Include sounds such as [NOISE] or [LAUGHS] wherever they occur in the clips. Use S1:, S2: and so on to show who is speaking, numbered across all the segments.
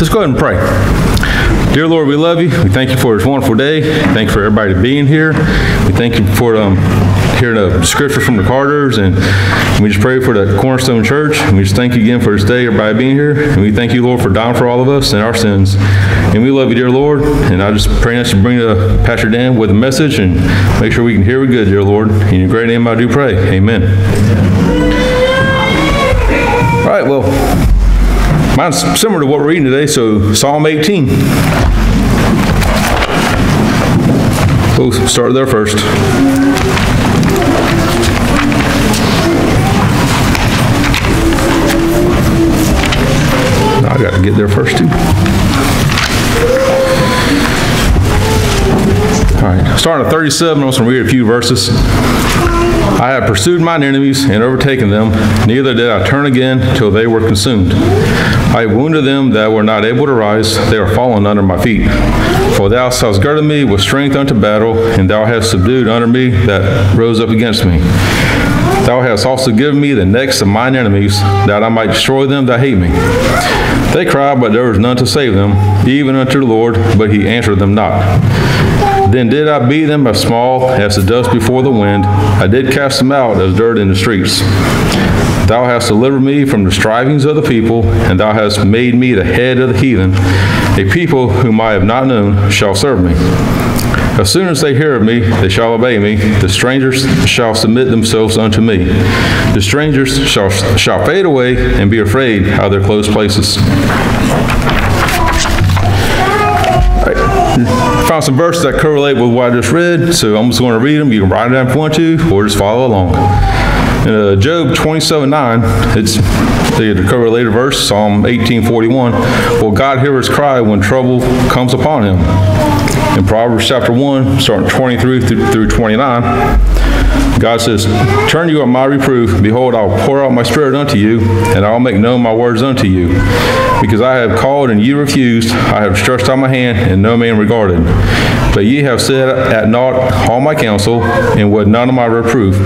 S1: let's go ahead and pray. Dear Lord, we love you. We thank you for this wonderful day. Thank you for everybody being here. We thank you for um, hearing the scripture from the Carters, and we just pray for the Cornerstone Church. And we just thank you again for this day, everybody being here. And we thank you, Lord, for dying for all of us and our sins. And we love you, dear Lord. And I just pray that you bring the Pastor Dan with a message and make sure we can hear it good, dear Lord. In your great name I do pray. Amen. All right, well, mine's similar to what we're reading today, so Psalm 18. We'll start there first. I got to get there first, too. All right, starting at 37, I'm going to read a few verses. I have pursued mine enemies and overtaken them, neither did I turn again till they were consumed. I wounded them that were not able to rise, they are fallen under my feet. For thou hast girded me with strength unto battle, and thou hast subdued under me that rose up against me. Thou hast also given me the necks of mine enemies, that I might destroy them that hate me. They cried, but there was none to save them, even unto the Lord, but he answered them not. Then did I beat them as small as the dust before the wind. I did cast them out as dirt in the streets. Thou hast delivered me from the strivings of the people, and thou hast made me the head of the heathen. A people whom I have not known shall serve me. As soon as they hear of me, they shall obey me. The strangers shall submit themselves unto me. The strangers shall, shall fade away and be afraid out of their closed places. Found some verses that correlate with what I just read, so I'm just going to read them. You can write it down if you want to, or just follow along. In uh, Job 27 9, it's the correlated verse, Psalm 1841. Will God hear his cry when trouble comes upon him? In Proverbs chapter 1, starting 23 through through 29, God says, Turn you on my reproof. Behold, I will pour out my spirit unto you, and I will make known my words unto you. Because I have called and ye refused, I have stretched out my hand, and no man regarded. But ye have said at naught all my counsel, and would none of my reproof.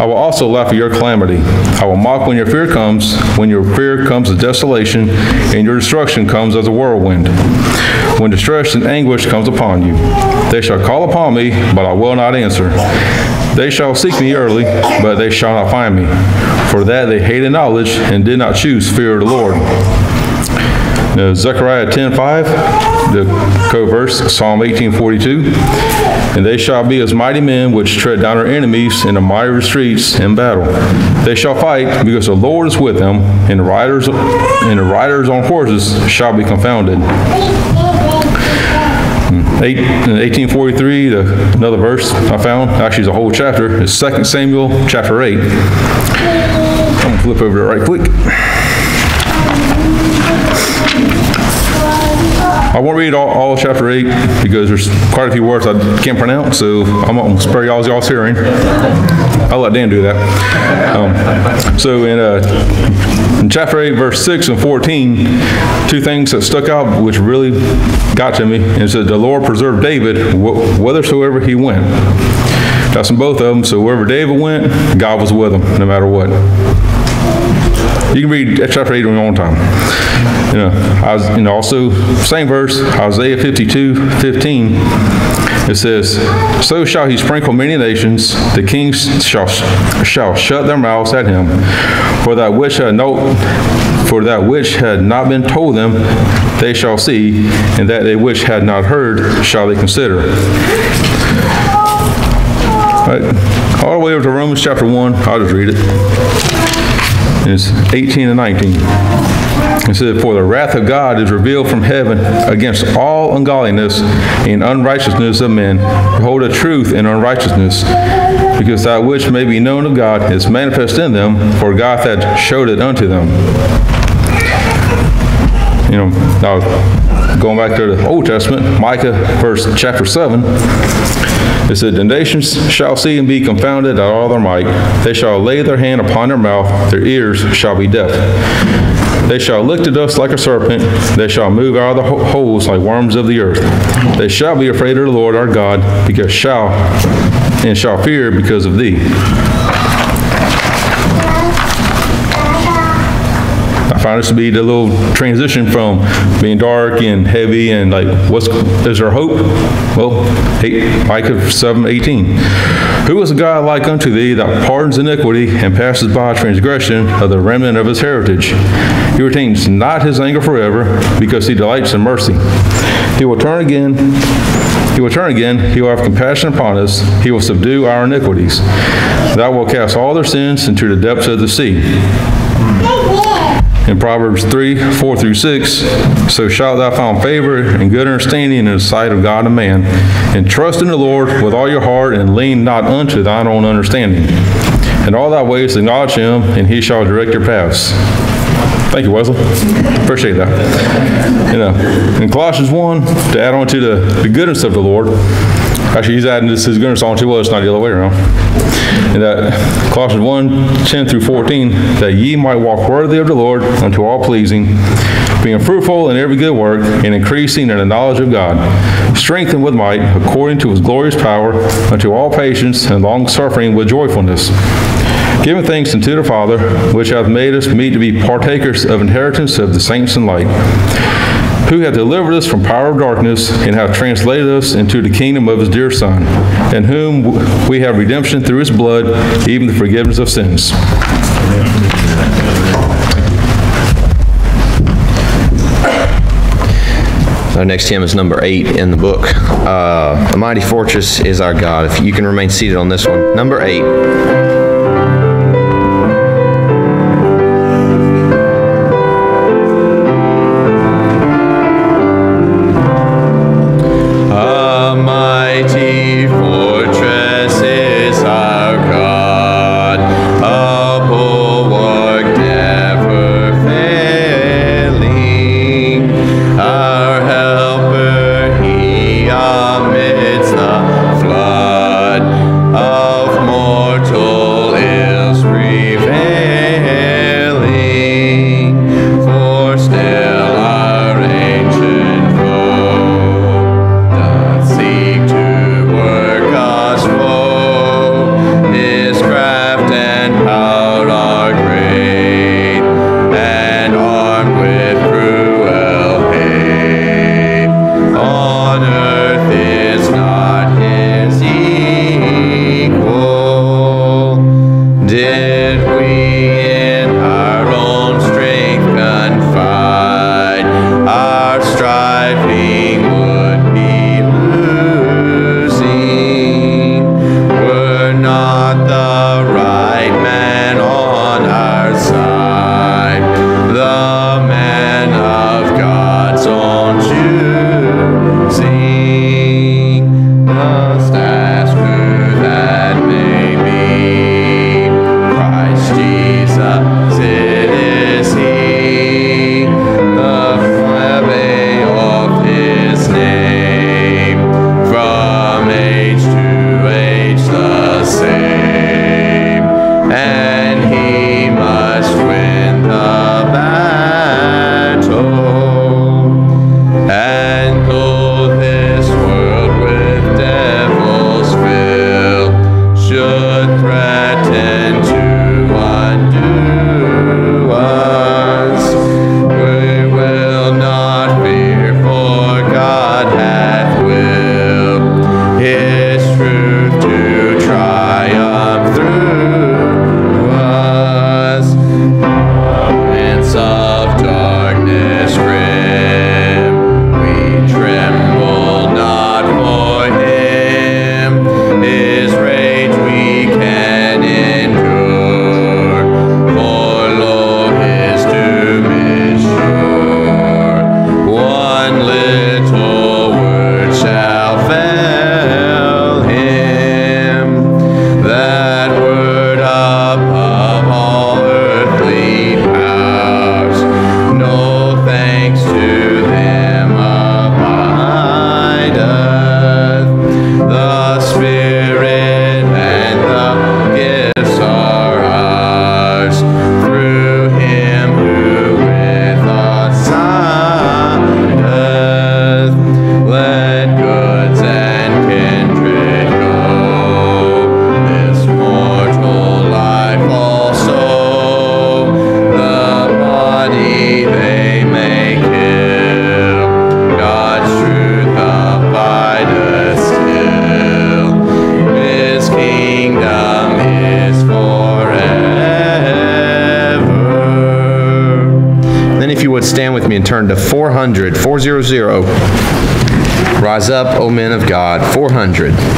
S1: I will also laugh at your calamity. I will mock when your fear comes, when your fear comes as desolation, and your destruction comes as a whirlwind. When distress and anguish comes upon you, they shall call upon me, but I will not answer. They shall seek me early, but they shall not find me. For that they hated knowledge and did not choose fear of the Lord. Now, Zechariah 10.5, the co-verse, Psalm 18.42. And they shall be as mighty men which tread down their enemies in the mighty streets in battle. They shall fight because the Lord is with them, and riders, and the riders on horses shall be confounded. Eight, 1843, the, another verse I found, actually it's a whole chapter, is 2 Samuel chapter 8. I'm going to flip over there right quick. I won't read all, all chapter 8 because there's quite a few words I can't pronounce, so I'm going to spare y'all's y'all's hearing. I'll let Dan do that. Um, so in, uh, in chapter 8, verse 6 and 14, two things that stuck out which really got to me. It said, The Lord preserved David whithersoever he went. That's in both of them. So wherever David went, God was with him no matter what. You can read chapter 8 on your own time. You know, I was, know, also, same verse, Isaiah 52, 15. It says, So shall he sprinkle many nations, the kings shall, shall shut their mouths at him. For that which had no, for that which had not been told them, they shall see, and that they which had not heard shall they consider. All, right. All the way over to Romans chapter 1, I'll just read it. It's 18 and 19. It said, For the wrath of God is revealed from heaven against all ungodliness and unrighteousness of men, behold the truth in unrighteousness, because that which may be known of God is manifest in them, for God hath showed it unto them. You know, now going back to the Old Testament, Micah verse chapter 7, it said, The nations shall see and be confounded at all their might. They shall lay their hand upon their mouth, their ears shall be deaf. They shall lick the dust like a serpent. They shall move out of the holes like worms of the earth. They shall be afraid of the Lord our God, because shall and shall fear because of thee. This to be the little transition from being dark and heavy and like, what's, is there hope? Well, hey, Micah 7, 18. Who is a God like unto thee that pardons iniquity and passes by transgression of the remnant of his heritage? He retains not his anger forever because he delights in mercy. He will turn again he will turn again, he will have compassion upon us, he will subdue our iniquities. Thou wilt cast all their sins into the depths of the sea. In Proverbs 3, 4 through 6, so shalt thou find favor and good understanding in the sight of God and man, and trust in the Lord with all your heart, and lean not unto thine own understanding. In all thy ways acknowledge him, and he shall direct your paths. Thank you, Wesley. Appreciate that. You know, in Colossians 1, to add on to the, the goodness of the Lord, actually, he's adding this his goodness on to us, not the other way around. And that Colossians 1, 10 through 14, that ye might walk worthy of the Lord unto all pleasing, being fruitful in every good work, and increasing in the knowledge of God, strengthened with might, according to his glorious power, unto all patience and long suffering with joyfulness giving thanks unto the Father, which hath made us meet to be partakers of inheritance of the saints in light, who hath delivered us from power of darkness, and hath translated us into the kingdom of his dear Son, in whom we have redemption through his blood, even the forgiveness of sins.
S2: Our next hymn is number eight in the book. Uh, A Mighty Fortress is Our God. If you can remain seated on this one. Number eight. Rise up, O men of God, 400.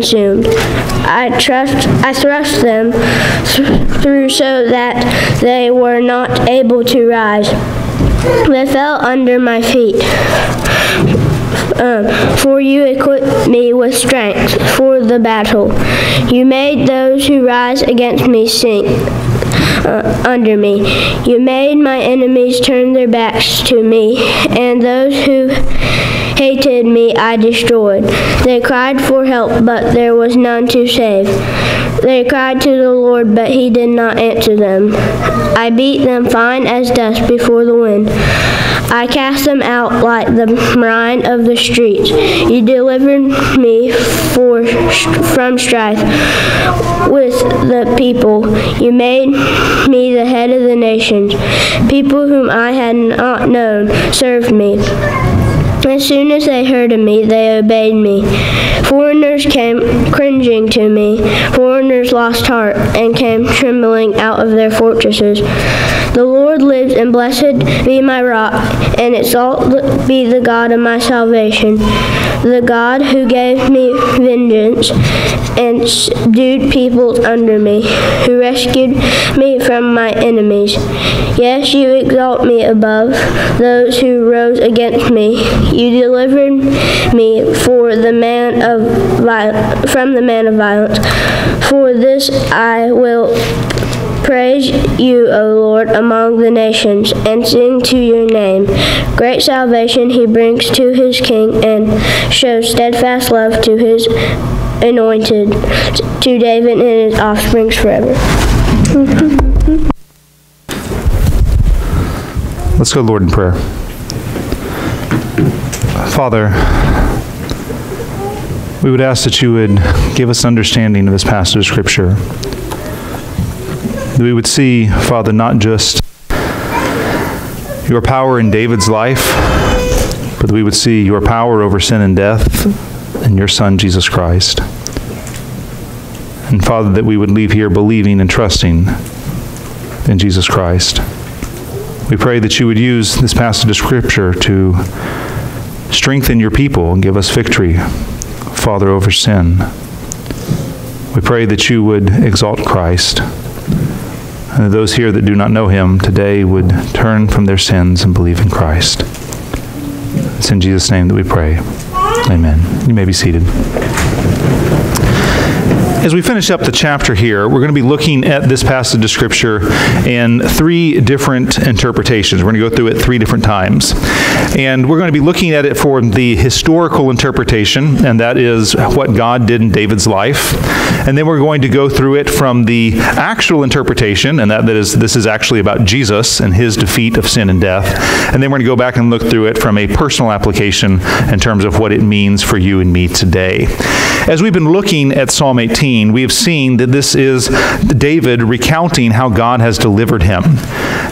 S3: Consumed. I I thrust them th- through so that they were not able to rise. They fell under my feet. Um, for you equip me with strength for the battle. You made those who rise against me sink uh, under me. You made my enemies turn their backs to me, and those who hated me I destroyed. They cried for help, but there was none to save. They cried to the Lord, but he did not answer them. I beat them fine as dust before the wind. I cast them out like the brine of the streets. You delivered me for, from strife with the people. You made me the head of the nations. People whom I had not known served me. As soon as they heard of me, they obeyed me. Foreigners came cringing to me. Foreigners lost heart and came trembling out of their fortresses. The Lord lives, and blessed be my rock, and exalt be the God of my salvation. The God who gave me vengeance and subdued peoples under me, who rescued me from my enemies. Yes, you exalt me above those who rose against me. You delivered me for the man of viol- from the man of violence. For this I will Praise you, O Lord, among the nations, and sing to your name. Great salvation he brings to his king, and shows steadfast love to his anointed, to David and his offsprings forever.
S4: Let's go, Lord, in prayer. Father, we would ask that you would give us understanding of this passage of Scripture. That we would see, Father, not just your power in David's life, but that we would see your power over sin and death in your Son, Jesus Christ. And Father, that we would leave here believing and trusting in Jesus Christ. We pray that you would use this passage of Scripture to strengthen your people and give us victory, Father, over sin. We pray that you would exalt Christ. And that those here that do not know him today would turn from their sins and believe in Christ. It's in Jesus' name that we pray. Amen. You may be seated. as we finish up the chapter here, we're going to be looking at this passage of Scripture in three different interpretations. We're going to go through it three different times. And we're going to be looking at it for the historical interpretation, and that is what God did in David's life. And then we're going to go through it from the actual interpretation, and that, that is this is actually about Jesus and his defeat of sin and death. And then we're going to go back and look through it from a personal application in terms of what it means for you and me today. As we've been looking at Psalm 18, we have seen that this is David recounting how God has delivered him.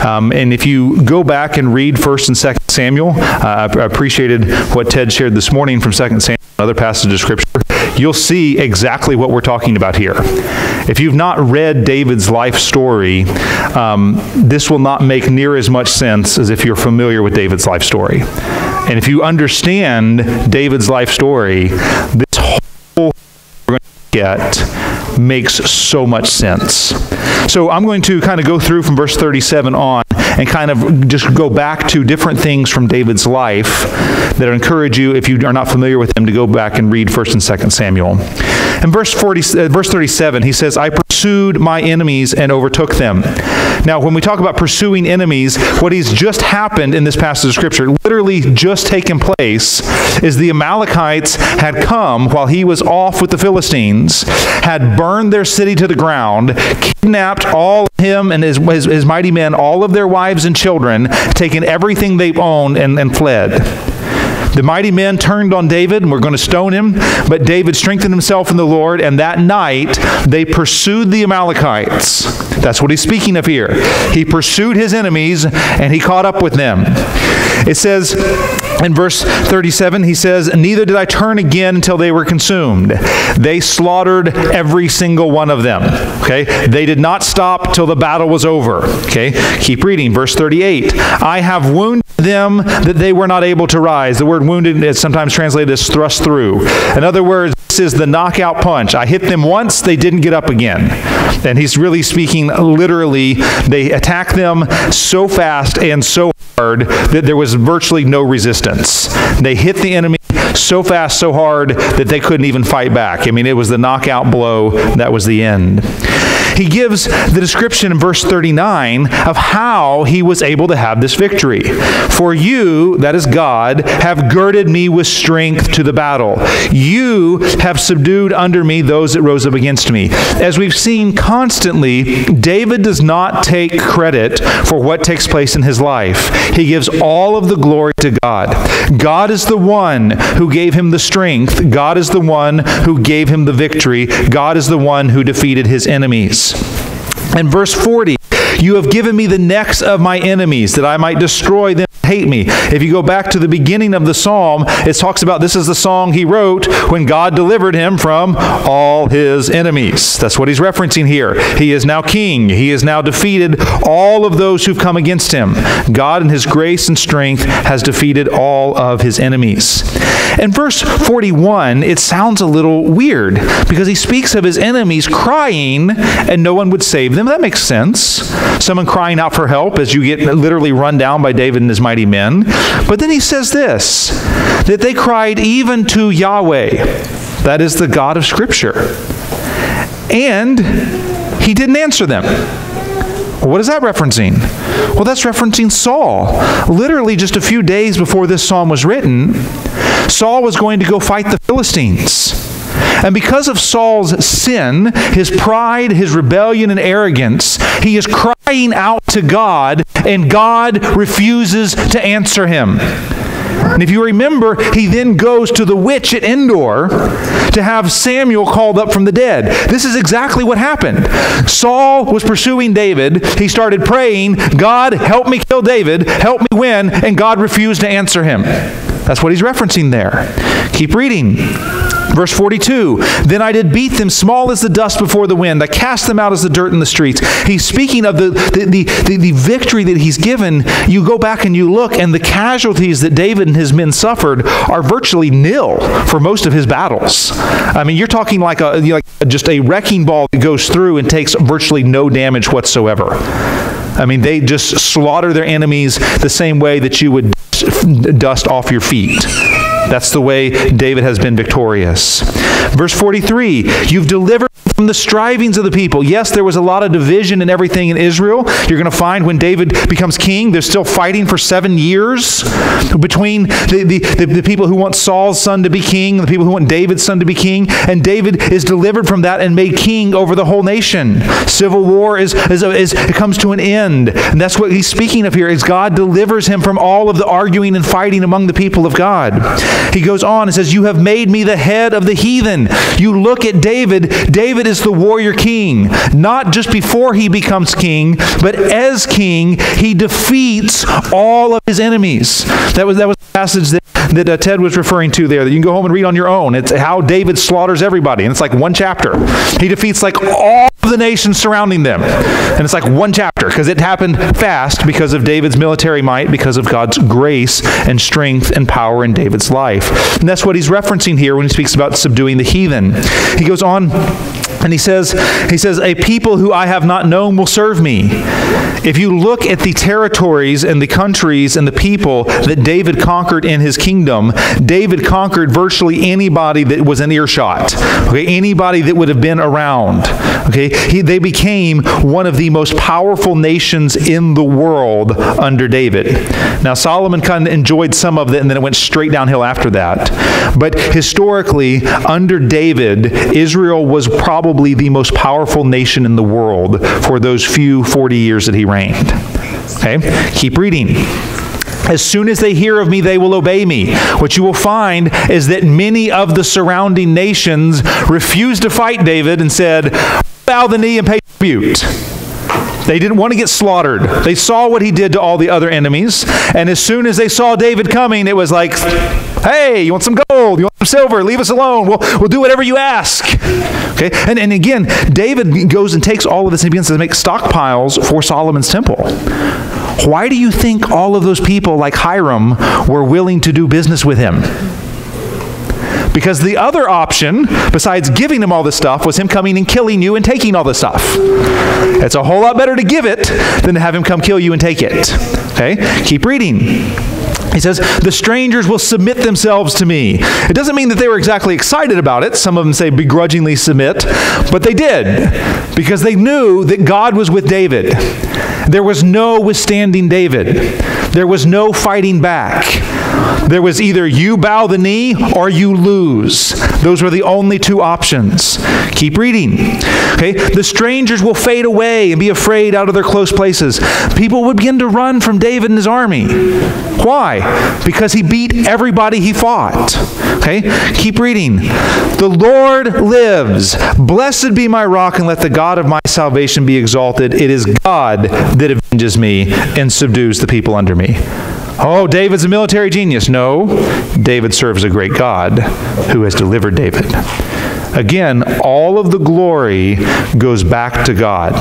S4: Um, and if you go back and read 1st and 2nd Samuel, uh, I appreciated what Ted shared this morning from 2nd Samuel, another passage of Scripture. You'll see exactly what we're talking about here. If you've not read David's life story, um, this will not make near as much sense as if you're familiar with David's life story. And if you understand David's life story, this whole we're going to get makes so much sense. So I'm going to kind of go through from verse 37 on and kind of just go back to different things from David's life that encourage you, if you are not familiar with him, to go back and read 1st and 2nd Samuel. In verse, 40, uh, verse 37, he says, I pursued my enemies and overtook them. Now, when we talk about pursuing enemies, what has just happened in this passage of Scripture, literally just taken place, is the Amalekites had come while he was off with the Philistines, had burned their city to the ground, kidnapped all him and his, his, his mighty men, all of their wives and children, taken everything they owned, and, and fled. The mighty men turned on David and were going to stone him, but David strengthened himself in the Lord, and that night they pursued the Amalekites. That's what he's speaking of here. He pursued his enemies and he caught up with them. It says in verse 37, he says, Neither did I turn again until they were consumed. They slaughtered every single one of them. Okay? They did not stop till the battle was over. Okay? Keep reading. Verse 38. I have wounded them that they were not able to rise. The word wounded is sometimes translated as thrust through. In other words, this is the knockout punch. I hit them once, they didn't get up again. And he's really speaking literally. They attacked them so fast and so hard that there was virtually no resistance. They hit the enemy so fast, so hard that they couldn't even fight back. I mean, it was the knockout blow that was the end. He gives the description in verse 39 of how he was able to have this victory. For you, that is God, have girded me with strength to the battle. You have subdued under me those that rose up against me. As we've seen constantly, David does not take credit for what takes place in his life. He gives all of the glory to God. God is the one who gave him the strength. God is the one who gave him the victory. God is the one who defeated his enemies. And verse 40, you have given me the necks of my enemies that I might destroy them hate me. If you go back to the beginning of the psalm, it talks about this is the song he wrote when God delivered him from all his enemies. That's what he's referencing here. He is now king. He has now defeated all of those who've come against him. God in his grace and strength has defeated all of his enemies. In verse 41, it sounds a little weird because he speaks of his enemies crying and no one would save them. That makes sense. Someone crying out for help as you get literally run down by David and his mighty men. But then he says this that they cried even to Yahweh, that is the God of Scripture. And he didn't answer them. What is that referencing? Well, that's referencing Saul. Literally, just a few days before this psalm was written, Saul was going to go fight the Philistines. And because of Saul's sin, his pride, his rebellion, and arrogance, he is crying out to God, and God refuses to answer him. And if you remember, he then goes to the witch at Endor to have Samuel called up from the dead. This is exactly what happened. Saul was pursuing David. He started praying, God, help me kill David, help me win, and God refused to answer him. That's what he's referencing there. Keep reading. Verse 42 Then I did beat them small as the dust before the wind. I cast them out as the dirt in the streets. He's speaking of the, the, the, the, victory that he's given. You go back and you look, and the casualties that David and his men suffered are virtually nil for most of his battles. I mean, you're talking like, a, like just a wrecking ball that goes through and takes virtually no damage whatsoever. I mean, they just slaughter their enemies the same way that you would dust off your feet. That's the way David has been victorious. Verse 43 You've delivered from the strivings of the people. Yes, there was a lot of division and everything in Israel. You're going to find when David becomes king, they're still fighting for seven years between the, the, the, the people who want Saul's son to be king and the people who want David's son to be king. And David is delivered from that and made king over the whole nation. Civil war is, is, is it comes to an end. And that's what he's speaking of here is God delivers him from all of the arguing and fighting among the people of God. He goes on and says, You have made me the head of the heathen. You look at David. David is the warrior king. Not just before he becomes king, but as king, he defeats all of his enemies. That was, that was the passage that, that uh, Ted was referring to there that you can go home and read on your own. It's how David slaughters everybody. And it's like one chapter. He defeats like all of the nations surrounding them. And it's like one chapter because it happened fast because of David's military might, because of God's grace and strength and power in David's life. And that's what he's referencing here when he speaks about subduing the heathen. He goes on and he says, he says, a people who I have not known will serve me. If you look at the territories and the countries and the people that David conquered in his kingdom, David conquered virtually anybody that was in earshot. Okay, anybody that would have been around. Okay, he, they became one of the most powerful nations in the world under David. Now Solomon kind of enjoyed some of it, and then it went straight downhill after that. But historically, under David, Israel was probably the most powerful nation in the world for those few 40 years that he reigned. Okay? Keep reading. As soon as they hear of me, they will obey me. What you will find is that many of the surrounding nations refused to fight David and said, Bow the knee and pay tribute. They didn't want to get slaughtered. They saw what he did to all the other enemies. And as soon as they saw David coming, it was like, hey, you want some gold? You want some silver? Leave us alone. We'll, we'll do whatever you ask. Okay? And, and again, David goes and takes all of this and begins to make stockpiles for Solomon's temple. Why do you think all of those people like Hiram were willing to do business with him? Because the other option, besides giving him all this stuff, was him coming and killing you and taking all this stuff. It's a whole lot better to give it than to have him come kill you and take it. Okay? Keep reading. He says, The strangers will submit themselves to me. It doesn't mean that they were exactly excited about it. Some of them say begrudgingly submit, but they did because they knew that God was with David. There was no withstanding David, there was no fighting back. There was either you bow the knee or you lose. Those were the only two options. Keep reading. Okay? The strangers will fade away and be afraid out of their close places. People would begin to run from David and his army. Why? Because he beat everybody he fought. Okay? Keep reading. The Lord lives. Blessed be my rock, and let the God of my salvation be exalted. It is God that avenges me and subdues the people under me. Oh, David's a military genius. No, David serves a great God who has delivered David. Again, all of the glory goes back to God.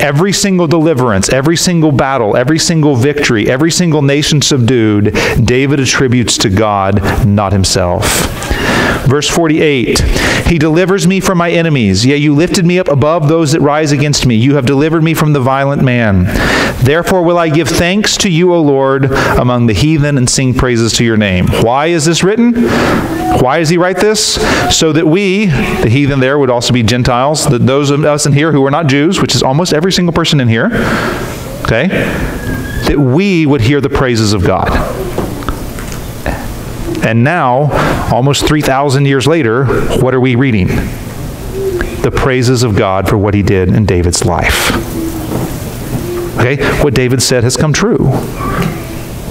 S4: Every single deliverance, every single battle, every single victory, every single nation subdued, David attributes to God, not himself. Verse 48 He delivers me from my enemies. Yea, you lifted me up above those that rise against me. You have delivered me from the violent man. Therefore will I give thanks to you, O Lord, among the heathen and sing praises to your name. Why is this written? Why does he write this? So that we, the heathen there would also be Gentiles, that those of us in here who are not Jews, which is almost every single person in here, okay, that we would hear the praises of God. And now, almost 3,000 years later, what are we reading? The praises of God for what he did in David's life. Okay? What David said has come true.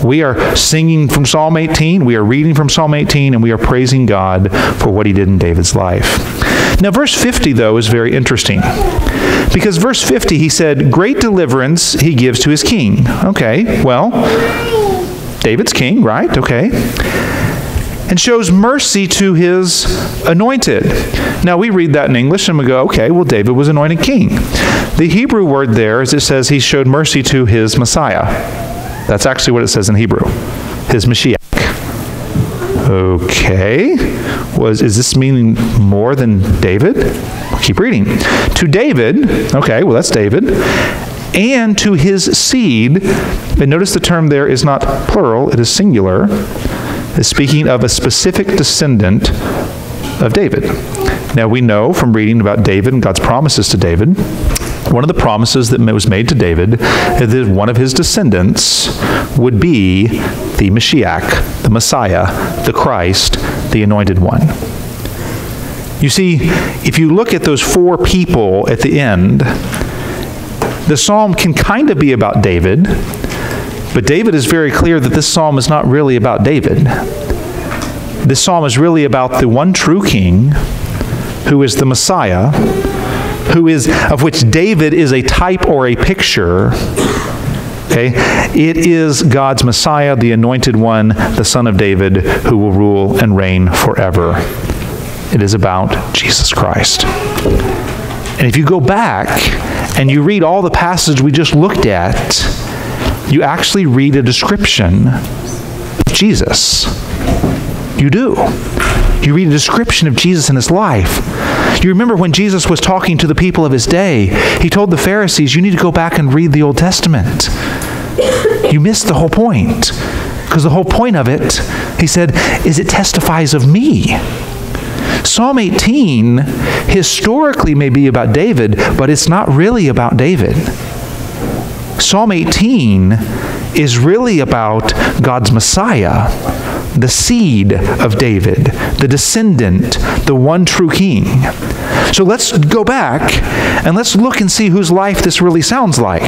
S4: We are singing from Psalm 18, we are reading from Psalm 18, and we are praising God for what he did in David's life. Now, verse 50, though, is very interesting. Because verse 50, he said, Great deliverance he gives to his king. Okay, well, David's king, right? Okay and shows mercy to his anointed. Now we read that in English and we go, okay, well, David was anointed king. The Hebrew word there is it says he showed mercy to his Messiah. That's actually what it says in Hebrew, his Mashiach. Okay, was is this meaning more than David? keep reading. To David, okay, well that's David, and to his seed. And notice the term there is not plural; it is singular is speaking of a specific descendant of David. Now, we know from reading about David and God's promises to David, one of the promises that was made to David is that one of his descendants would be the Mashiach, the Messiah, the Christ, the Anointed One. You see, if you look at those four people at the end, the psalm can kind of be about David, but David is very clear that this psalm is not really about David. This psalm is really about the one true king who is the Messiah who is of which David is a type or a picture. Okay? It is God's Messiah, the anointed one, the son of David, who will rule and reign forever. It is about Jesus Christ. And if you go back and you read all the passages we just looked at, you actually read a description of Jesus. You do. You read a description of Jesus in his life. You remember when Jesus was talking to the people of his day, he told the Pharisees, You need to go back and read the Old Testament. You missed the whole point. Because the whole point of it, he said, is it testifies of me. Psalm 18 historically may be about David, but it's not really about David. Psalm 18 is really about God's Messiah the seed of David, the descendant, the one true king. So let's go back and let's look and see whose life this really sounds like.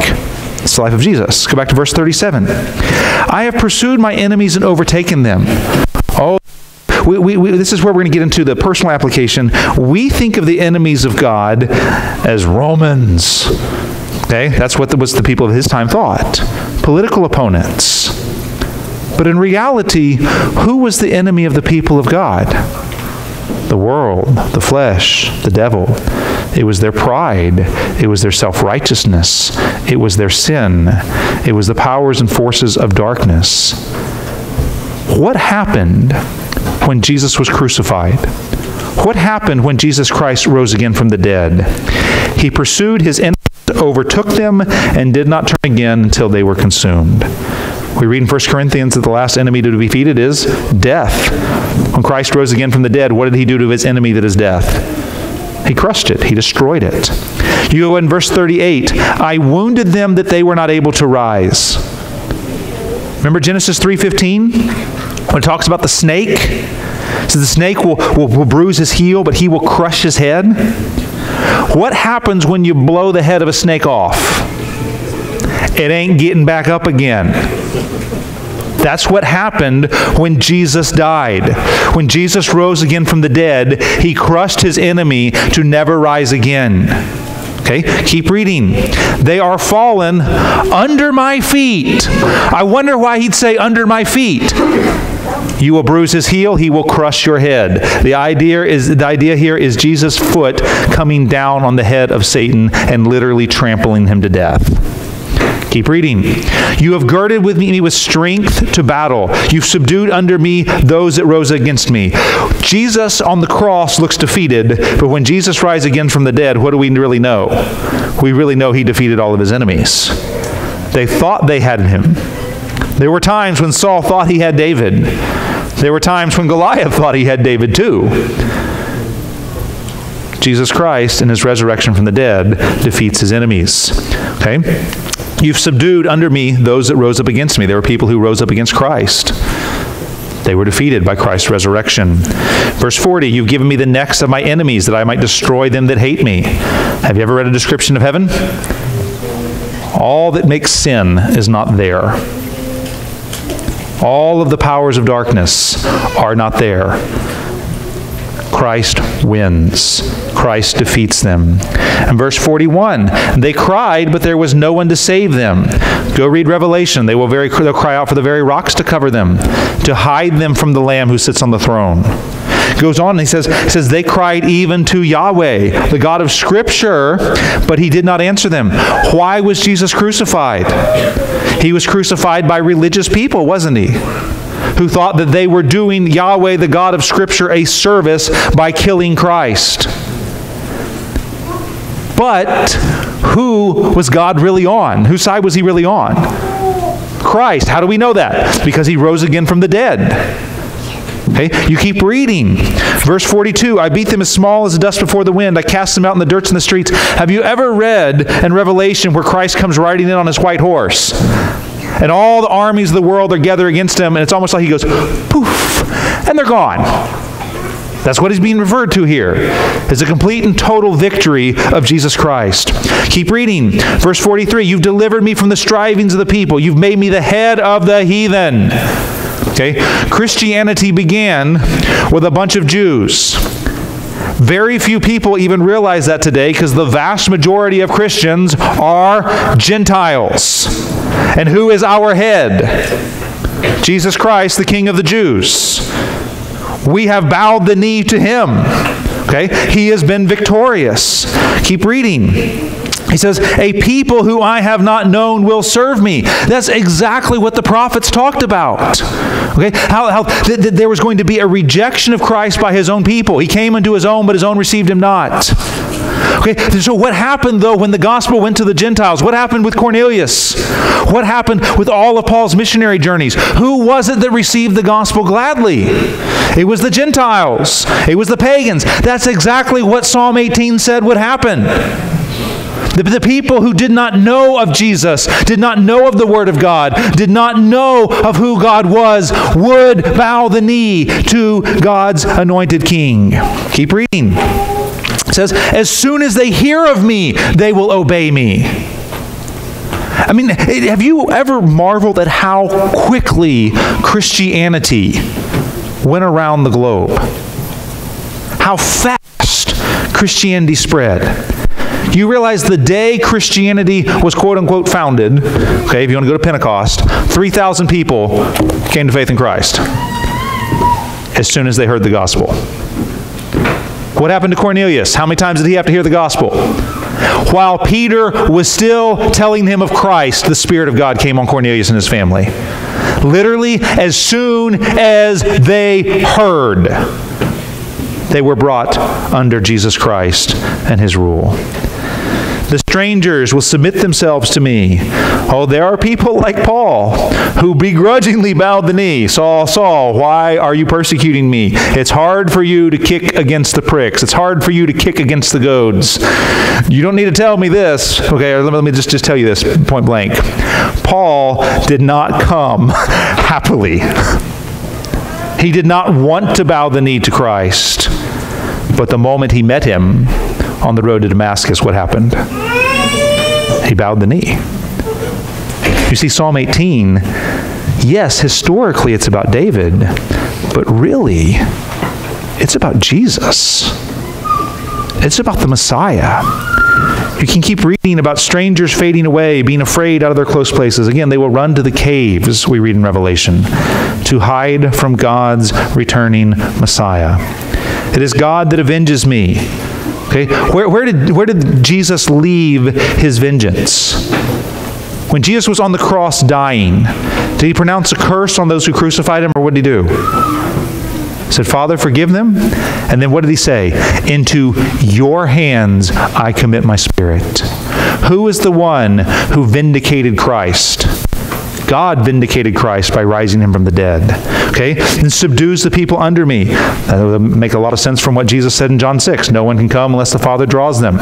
S4: It's the life of Jesus. Go back to verse 37. I have pursued my enemies and overtaken them. Oh, we, we, we, this is where we're going to get into the personal application. We think of the enemies of God as Romans. Okay, that's what the, was the people of his time thought. Political opponents but in reality, who was the enemy of the people of God? The world, the flesh, the devil. It was their pride. It was their self righteousness. It was their sin. It was the powers and forces of darkness. What happened when Jesus was crucified? What happened when Jesus Christ rose again from the dead? He pursued his enemies, overtook them, and did not turn again until they were consumed. We read in 1 Corinthians that the last enemy to be defeated is death. When Christ rose again from the dead, what did he do to his enemy that is death? He crushed it. He destroyed it. You go in verse 38, I wounded them that they were not able to rise. Remember Genesis 3:15 when it talks about the snake? So the snake will, will, will bruise his heel, but he will crush his head. What happens when you blow the head of a snake off? It ain't getting back up again. That's what happened when Jesus died. When Jesus rose again from the dead, he crushed his enemy to never rise again. Okay, keep reading. They are fallen under my feet. I wonder why he'd say under my feet. You will bruise his heel, he will crush your head. The idea is the idea here is Jesus' foot coming down on the head of Satan and literally trampling him to death. Keep reading. You have girded with me with strength to battle. You've subdued under me those that rose against me. Jesus on the cross looks defeated, but when Jesus rises again from the dead, what do we really know? We really know he defeated all of his enemies. They thought they had him. There were times when Saul thought he had David. There were times when Goliath thought he had David too. Jesus Christ, in his resurrection from the dead, defeats his enemies. Okay? You've subdued under me those that rose up against me. There were people who rose up against Christ. They were defeated by Christ's resurrection. Verse 40, you've given me the necks of my enemies that I might destroy them that hate me. Have you ever read a description of heaven? All that makes sin is not there. All of the powers of darkness are not there. Christ wins. Christ defeats them. And verse 41, they cried, but there was no one to save them. Go read Revelation. They will very, they'll cry out for the very rocks to cover them, to hide them from the Lamb who sits on the throne. Goes on and he says, he says, they cried even to Yahweh, the God of Scripture, but he did not answer them. Why was Jesus crucified? He was crucified by religious people, wasn't he? who thought that they were doing Yahweh, the God of Scripture, a service by killing Christ. But who was God really on? Whose side was he really on? Christ. How do we know that? Because he rose again from the dead. Okay, you keep reading. Verse 42 I beat them as small as the dust before the wind. I cast them out in the dirt in the streets. Have you ever read in Revelation where Christ comes riding in on his white horse? And all the armies of the world are gathered against him, and it's almost like he goes poof, and they're gone. That's what he's being referred to here. Is a complete and total victory of Jesus Christ. Keep reading. Verse 43 You've delivered me from the strivings of the people, you've made me the head of the heathen. Okay? Christianity began with a bunch of Jews. Very few people even realize that today because the vast majority of Christians are Gentiles. And who is our head? Jesus Christ, the King of the Jews. We have bowed the knee to him. Okay? He has been victorious. Keep reading. He says, A people who I have not known will serve me. That's exactly what the prophets talked about. Okay? How, how th- th- there was going to be a rejection of Christ by his own people. He came unto his own, but his own received him not. Okay, so what happened though when the gospel went to the Gentiles? What happened with Cornelius? What happened with all of Paul's missionary journeys? Who was it that received the gospel gladly? It was the Gentiles, it was the pagans. That's exactly what Psalm 18 said would happen. The, the, people who did not know of Jesus, did not know of the Word of God, did not know of who God was, would bow the knee to God's anointed King. Keep reading. It says, As soon as they hear of me, they will obey me. I mean, eh, have you ever marveled at how quickly Christianity went around the globe? How fast Christianity spread? You realize the day Christianity was quote unquote founded, okay, if you want to go to Pentecost, 3,000 people came to faith in Christ as soon as they heard the gospel. What happened to Cornelius? How many times did he have to hear the gospel? While Peter was still telling him of Christ, the Spirit of God came on Cornelius and his family. Literally, as soon as they heard, they were brought under Jesus Christ and his rule. The strangers will submit themselves to me. Oh, there are people like Paul who begrudgingly bowed the knee. Saul, Saul, why are you persecuting me? It's hard for you to kick against the pricks. It's hard for you to kick against the goads. You don't need to tell me this. Okay, let me just, just tell you this point blank. Paul did not come [LAUGHS] happily. He did not want to bow the knee to Christ. But the moment he met him, on the road to Damascus, what happened? He bowed the knee. You see, Psalm 18, yes, historically it's about David, but really, it's about Jesus. It's about the Messiah. You can keep reading about strangers fading away, being afraid out of their close places. Again, they will run to the caves, we read in Revelation, to hide from God's returning Messiah. It is God that avenges me. Okay? Where, where, did, where did Jesus leave his vengeance? When Jesus was on the cross dying, did he pronounce a curse on those who crucified him, or what did he do? He said, Father, forgive them. And then what did he say? Into your hands I commit my spirit. Who is the one who vindicated Christ? God vindicated Christ by rising him from the dead. Okay? And subdues the people under me. That would make a lot of sense from what Jesus said in John 6. No one can come unless the Father draws them.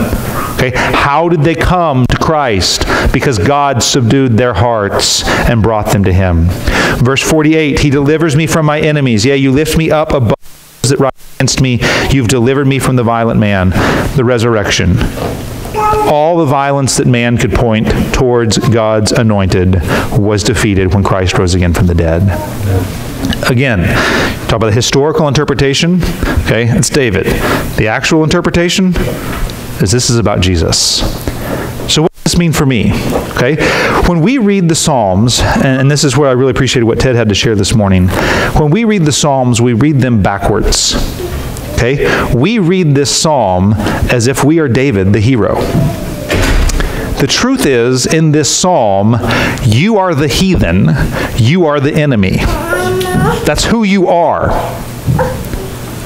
S4: Okay? How did they come to Christ? Because God subdued their hearts and brought them to him. Verse 48, He delivers me from my enemies. Yeah, you lift me up above that rise against me. You've delivered me from the violent man, the resurrection all the violence that man could point towards God's anointed was defeated when Christ rose again from the dead. Again, talk about the historical interpretation. Okay, it's David. The actual interpretation is this is about Jesus. So what does this mean for me? Okay, when we read the Psalms, and this is where I really appreciated what Ted had to share this morning. When we read the Psalms, we read them backwards. Okay? We read this psalm as if we are David, the hero. The truth is, in this psalm, you are the heathen, you are the enemy. That's who you are.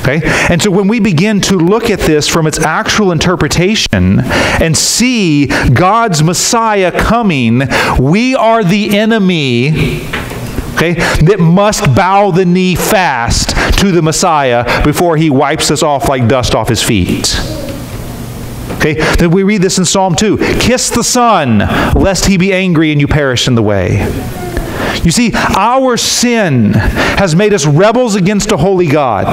S4: Okay? And so when we begin to look at this from its actual interpretation and see God's Messiah coming, we are the enemy okay, that must bow the knee fast to the Messiah before he wipes us off like dust off his feet. Okay, then we read this in Psalm 2 Kiss the Son, lest he be angry and you perish in the way. You see, our sin has made us rebels against a holy God.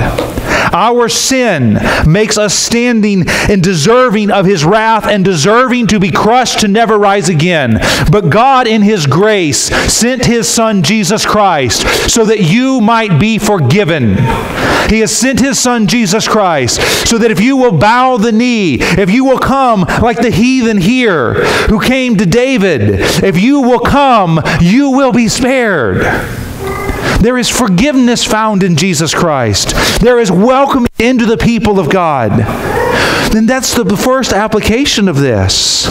S4: Our sin makes us standing and deserving of his wrath and deserving to be crushed to never rise again. But God, in his grace, sent his Son Jesus Christ so that you might be forgiven. He has sent his Son Jesus Christ so that if you will bow the knee, if you will come like the heathen here who came to David, if you will come, you will be spared. There is forgiveness found in Jesus Christ. There is welcome into the people of God. Then that's the first application of this.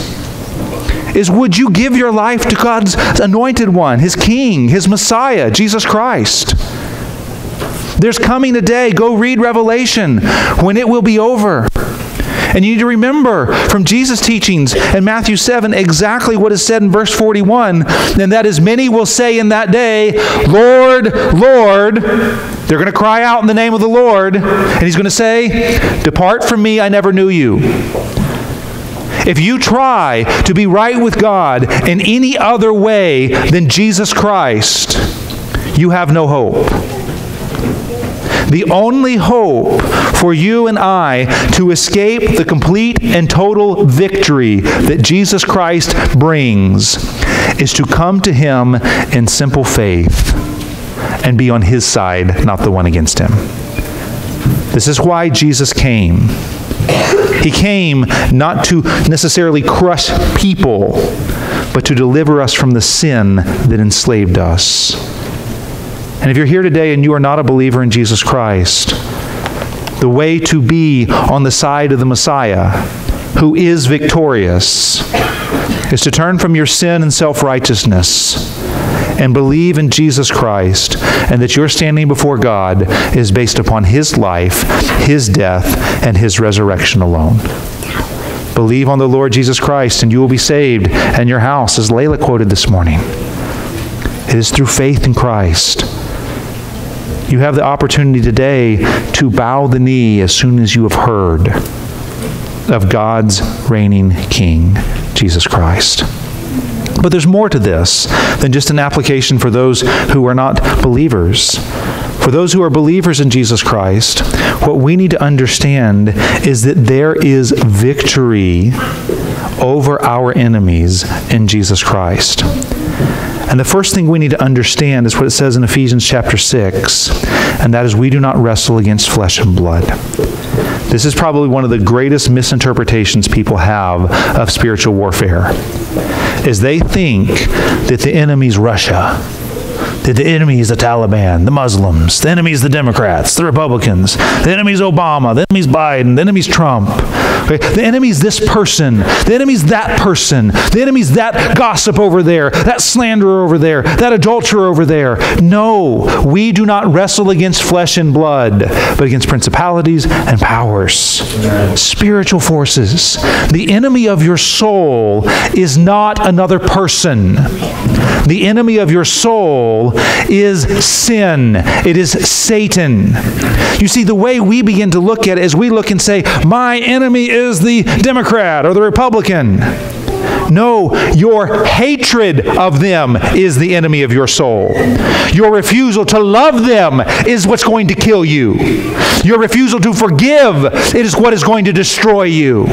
S4: Is would you give your life to God's anointed one, his king, his Messiah, Jesus Christ? There's coming a day, go read Revelation, when it will be over. And you need to remember from Jesus' teachings in Matthew 7 exactly what is said in verse 41. And that is, many will say in that day, Lord, Lord. They're going to cry out in the name of the Lord. And he's going to say, Depart from me, I never knew you. If you try to be right with God in any other way than Jesus Christ, you have no hope. The only hope for you and I to escape the complete and total victory that Jesus Christ brings is to come to Him in simple faith and be on His side, not the one against Him. This is why Jesus came. He came not to necessarily crush people, but to deliver us from the sin that enslaved us. And if you're here today and you are not a believer in Jesus Christ, the way to be on the side of the Messiah, who is victorious, is to turn from your sin and self righteousness and believe in Jesus Christ, and that your standing before God is based upon His life, His death, and His resurrection alone. Believe on the Lord Jesus Christ, and you will be saved, and your house, as Layla quoted this morning. It is through faith in Christ. You have the opportunity today to bow the knee as soon as you have heard of God's reigning King, Jesus Christ. But there's more to this than just an application for those who are not believers. For those who are believers in Jesus Christ, what we need to understand is that there is victory over our enemies in Jesus Christ. And the first thing we need to understand is what it says in Ephesians chapter 6, and that is we do not wrestle against flesh and blood. This is probably one of the greatest misinterpretations people have of spiritual warfare. Is they think that the enemy's Russia, that the enemy is the Taliban, the Muslims, the enemy is the Democrats, the Republicans, the enemy is Obama, the enemy is Biden, the enemy is Trump. Okay? The enemy is this person, the enemy is that person, the enemy is that gossip over there, that slanderer over there, that adulterer over there. No, we do not wrestle against flesh and blood, but against principalities and powers, spiritual forces. The enemy of your soul is not another person. The enemy of your soul is sin. It is Satan. You see, the way we begin to look at it is we look and say, My enemy is the Democrat or the Republican. No, your hatred of them is the enemy of your soul. Your refusal to love them is what's going to kill you. Your refusal to forgive it is what is going to destroy you.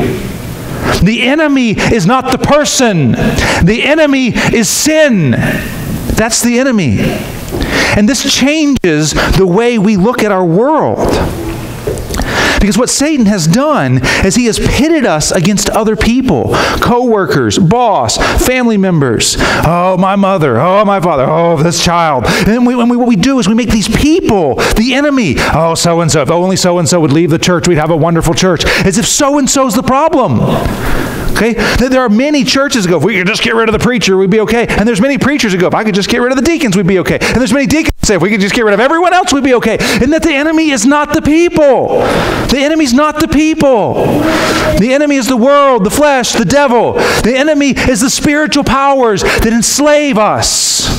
S4: The enemy is not the person, the enemy is sin. That's the enemy. And this changes the way we look at our world. Because what Satan has done is he has pitted us against other people, co-workers, boss, family members. Oh, my mother. Oh, my father. Oh, this child. And then we, we, what we do is we make these people the enemy. Oh, so-and-so. If only so-and-so would leave the church, we'd have a wonderful church. As if so-and-so's the problem. Okay? There are many churches that go, if we could just get rid of the preacher, we'd be okay. And there's many preachers that go, if I could just get rid of the deacons, we'd be okay. And there's many deacons that say, if we could just get rid of everyone else, we'd be okay. And that the enemy is not the people. The enemy's not the people. The enemy is the world, the flesh, the devil. The enemy is the spiritual powers that enslave us.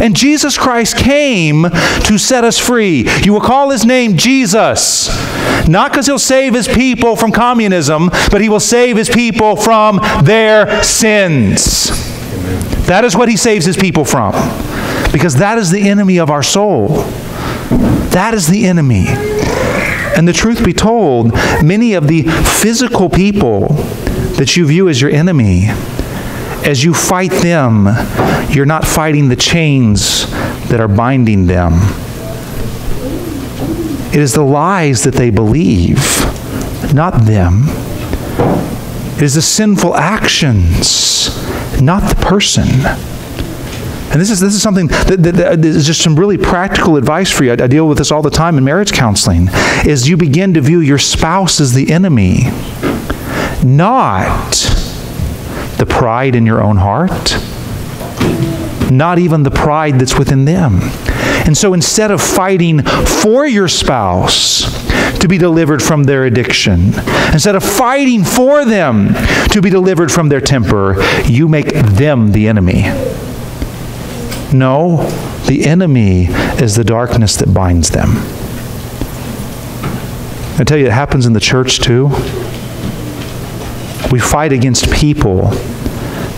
S4: And Jesus Christ came to set us free. You will call his name Jesus, not because he'll save his people from communism, but he will save his people from their sins. That is what he saves his people from, because that is the enemy of our soul. That is the enemy. And the truth be told, many of the physical people that you view as your enemy, as you fight them, you're not fighting the chains that are binding them. It is the lies that they believe, not them. It is the sinful actions, not the person. And this is, this is something that, that, that is just some really practical advice for you. I, I deal with this all the time in marriage counseling, is you begin to view your spouse as the enemy, not the pride in your own heart, not even the pride that's within them. And so instead of fighting for your spouse to be delivered from their addiction, instead of fighting for them to be delivered from their temper, you make them the enemy. No, the enemy is the darkness that binds them. I tell you, it happens in the church too. We fight against people,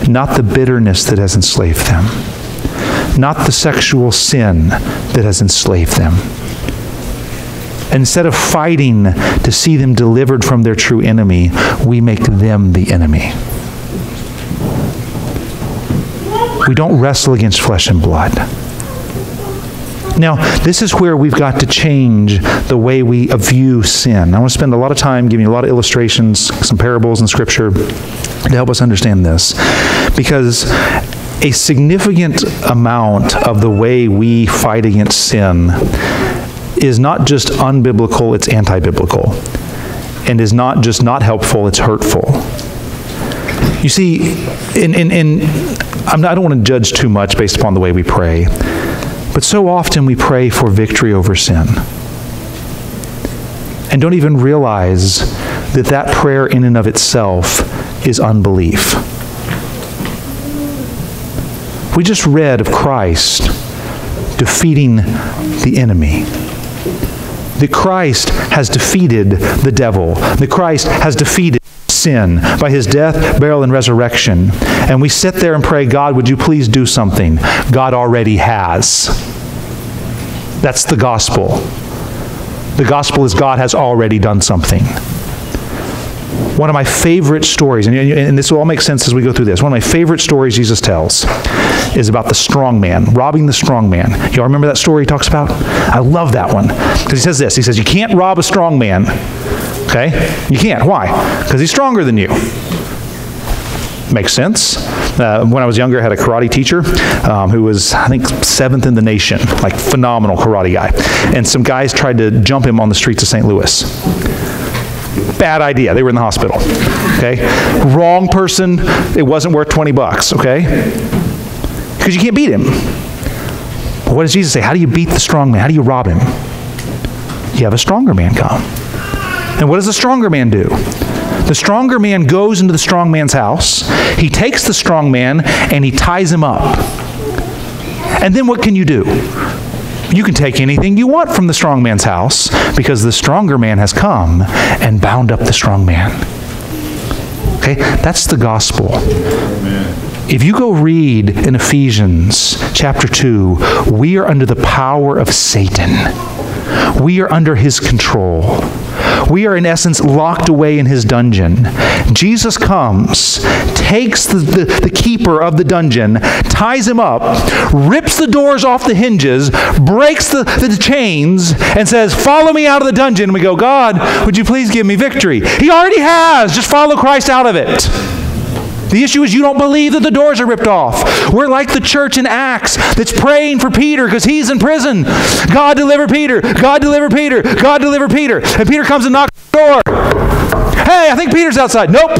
S4: not the bitterness that has enslaved them, not the sexual sin that has enslaved them. Instead of fighting to see them delivered from their true enemy, we make them the enemy. We don't wrestle against flesh and blood. Now, this is where we've got to change the way we view sin. I want to spend a lot of time giving you a lot of illustrations, some parables in Scripture to help us understand this. Because a significant amount of the way we fight against sin is not just unbiblical, it's anti biblical. And is not just not helpful, it's hurtful. You see, in, in, in not, I don't want to judge too much based upon the way we pray, but so often we pray for victory over sin. And don't even realize that that prayer in and of itself is unbelief. We just read of Christ defeating the enemy. That Christ has defeated the devil. That Christ has defeated sin by his death, burial, and resurrection. And we sit there and pray, God, would you please do something? God already has. That's the gospel. The gospel is God has already done something. One of my favorite stories, and, and this will all make sense as we go through this. One of my favorite stories Jesus tells is about the strong man, robbing the strong man. Y'all remember that story he talks about? I love that one. Because he says this He says, You can't rob a strong man. Okay? You can't. Why? Because he's stronger than you. Makes sense. Uh, when I was younger, I had a karate teacher um, who was, I think, seventh in the nation, like phenomenal karate guy. And some guys tried to jump him on the streets of St. Louis. Bad idea. They were in the hospital. Okay? Wrong person. It wasn't worth 20 bucks. Okay? Because you can't beat him. But what does Jesus say? How do you beat the strong man? How do you rob him? You have a stronger man come. And what does the stronger man do? The stronger man goes into the strong man's house. He takes the strong man and he ties him up. And then what can you do? You can take anything you want from the strong man's house because the stronger man has come and bound up the strong man. Okay? That's the gospel. If you go read in Ephesians chapter 2, we are under the power of Satan. We are under his control. We are, in essence, locked away in his dungeon. Jesus comes, takes the, the, the, keeper of the dungeon, ties him up, rips the doors off the hinges, breaks the, the chains, and says, Follow me out of the dungeon. And we go, God, would you please give me victory? He already has. Just follow Christ out of it. The issue is you don't believe that the doors are ripped off. We're like the church in Acts that's praying for Peter because he's in prison. God deliver Peter. God deliver Peter. God deliver Peter. And Peter comes and knocks the door. Hey, I think Peter's outside. Nope.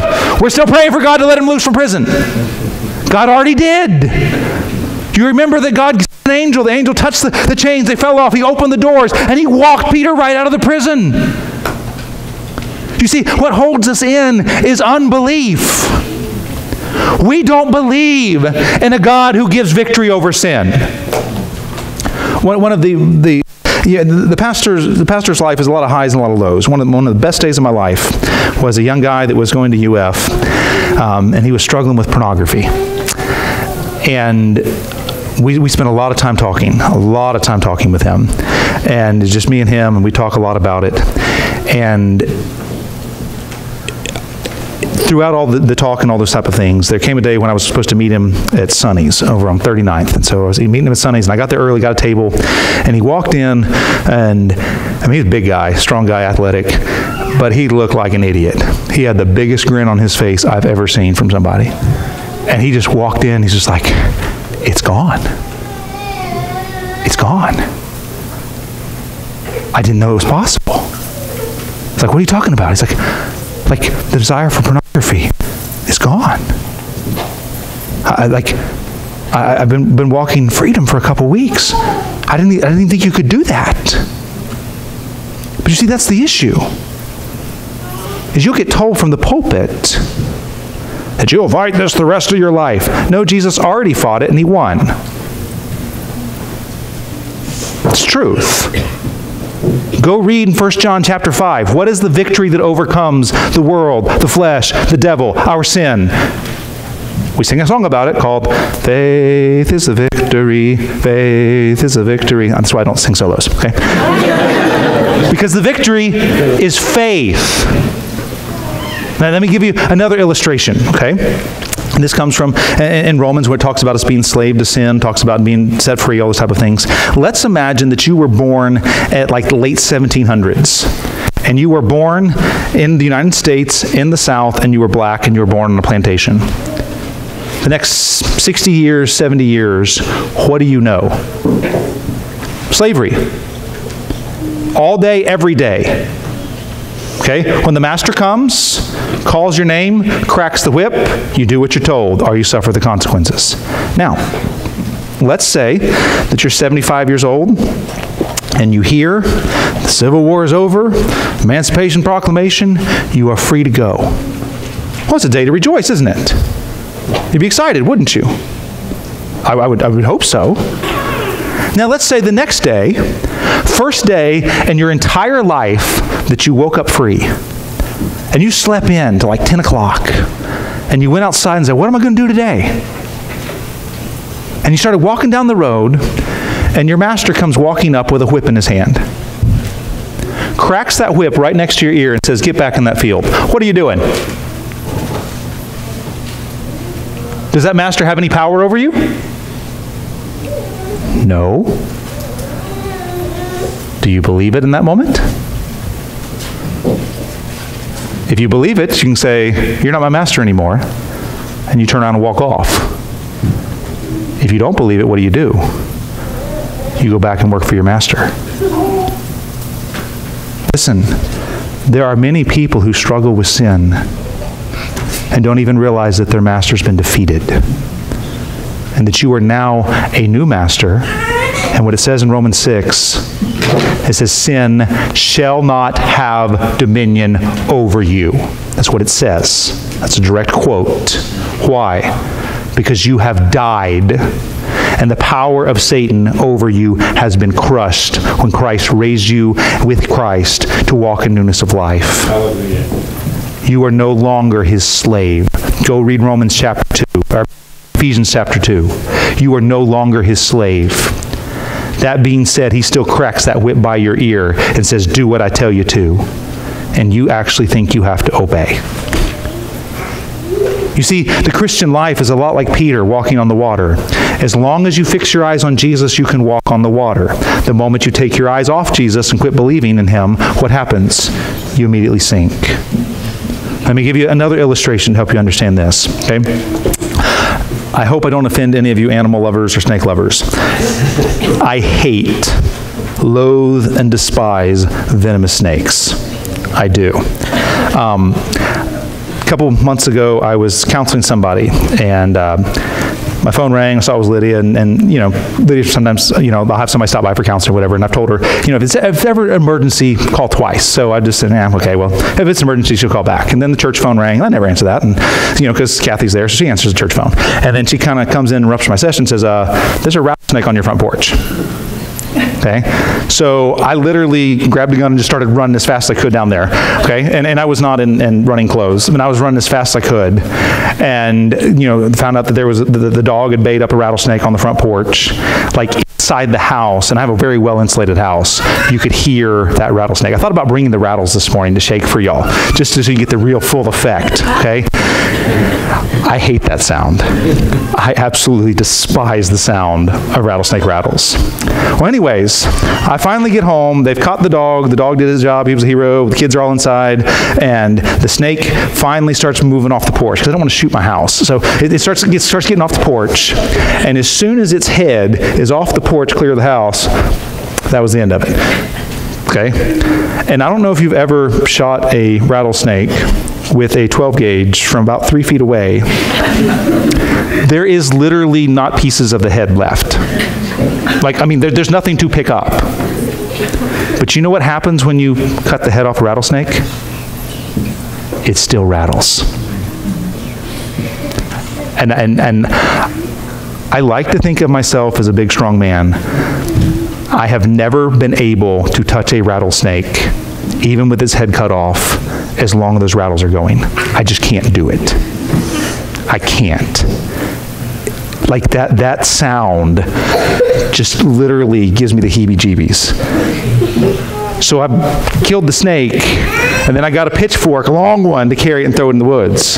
S4: We're still praying for God to let him loose from prison. God already did. Do you remember that God sent an angel? The angel touched the, the chains, they fell off. He opened the doors and he walked Peter right out of the prison. You see, what holds us in is unbelief. We don't believe in a God who gives victory over sin. one, one of the, the yeah, the, the pastor's the pastor's life is a lot of highs and a lot of lows. One of, one of the best days of my life was a young guy that was going to UF, um, and he was struggling with pornography. And we, we spent a lot of time talking, a lot of time talking with him. And it's just me and him, and we talk a lot about it. And throughout all the, the, talk and all those type of things, there came a day when I was supposed to meet him at Sonny's over on 39th. And so I was meeting him at Sonny's, and I got there early, got a table, and he walked in, and I mean, he was a big guy, strong guy, athletic, but he looked like an idiot. He had the biggest grin on his face I've ever seen from somebody. And he just walked in, he's just like, it's gone. It's gone. I didn't know it was possible. It's like, what are you talking about? He's like, like the desire for pornography is gone. I, like, I, have been, been walking freedom for a couple weeks. I didn't, I didn't think you could do that. But you see, that's the issue. Is you'll get told from the pulpit that you'll fight this the rest of your life. No, Jesus already fought it and he won. It's truth. Go read in 1 John chapter 5. What is the victory that overcomes the world, the flesh, the devil, our sin? We sing a song about it called Faith is a Victory, Faith is a Victory. That's why I don't sing solos, okay? because the victory is faith. Now, let me give you another illustration, okay? This comes from in Romans where it talks about us being slave to sin, talks about being set free, all those type of things. Let's imagine that you were born at like the late 1700s. And you were born in the United States, in the South, and you were black, and you were born on a plantation. The next 60 years, 70 years, what do you know? Slavery. All day, every day. Okay? When the master comes, calls your name, cracks the whip, you do what you're told, or you suffer the consequences. Now, let's say that you're 75 years old and you hear the Civil War is over, Emancipation Proclamation, you are free to go. Well, it's a day to rejoice, isn't it? You'd be excited, wouldn't you? I, I would, I would hope so. Now, let's say the next day, first day in your entire life that you woke up free and you slept in till like 10 o'clock and you went outside and said, What am I going to do today? And you started walking down the road and your master comes walking up with a whip in his hand. Cracks that whip right next to your ear and says, Get back in that field. What are you doing? Does that master have any power over you? No. Do you believe it in that moment? If you believe it, you can say, You're not my master anymore. And you turn around and walk off. If you don't believe it, what do you do? You go back and work for your master. Listen, there are many people who struggle with sin and don't even realize that their master's been defeated. And that you are now a new master. And what it says in Romans 6 it says, Sin shall not have dominion over you. That's what it says. That's a direct quote. Why? Because you have died, and the power of Satan over you has been crushed when Christ raised you with Christ to walk in newness of life. Hallelujah. You are no longer his slave. Go read Romans chapter 2, or Ephesians chapter 2. You are no longer his slave. That being said, he still cracks that whip by your ear and says, Do what I tell you to. And you actually think you have to obey. You see, the Christian life is a lot like Peter walking on the water. As long as you fix your eyes on Jesus, you can walk on the water. The moment you take your eyes off Jesus and quit believing in him, what happens? You immediately sink. Let me give you another illustration to help you understand this. Okay? I hope I don't offend any of you animal lovers or snake lovers. I hate, loathe, and despise venomous snakes. I do. Um, a couple months ago, I was counseling somebody, and uh, my phone rang, I saw it was Lydia, and, and you know, Lydia sometimes, you know, I'll have somebody stop by for counseling or whatever, and I've told her, you know, if it's, if it's ever an emergency, call twice. So I just said, yeah, okay, well, if it's an emergency, she'll call back. And then the church phone rang, I never answer that, and, you know, because Kathy's there, so she answers the church phone. And then she kind of comes in and interrupts my session and says, uh, there's a rattlesnake on your front porch. Okay? So I literally grabbed a gun and just started running as fast as I could down there. Okay? And, and I was not in, in running clothes. Mean, I was running as fast as I could. And, you know, found out that there was, the, the dog had bait up a rattlesnake on the front porch. Like, inside the house, and I have a very well insulated house, you could hear that rattlesnake. I thought about bringing the rattles this morning to shake for y'all, just so you get the real full effect, okay? I hate that sound. I absolutely despise the sound of rattlesnake rattles. Well, anyways, I finally get home. They've caught the dog. The dog did his job. He was a hero. The kids are all inside. And the snake finally starts moving off the porch because I don't want to shoot my house. So it, it starts, it starts getting off the porch. And as soon as its head is off the porch, clear the house, that was the end of it. Okay? And I don't know if you've ever shot a rattlesnake with a 12 gauge from about three feet away. There is literally not pieces of the head left. Like, I mean, there, there's nothing to pick up. But you know what happens when you cut the head off a rattlesnake? It still rattles. And, and, and I like to think of myself as a big, strong man. I have never been able to touch a rattlesnake, even with its head cut off, as long as those rattles are going. I just can't do it. I can't. Like that, that sound just literally gives me the heebie jeebies. So I killed the snake, and then I got a pitchfork, a long one, to carry it and throw it in the woods.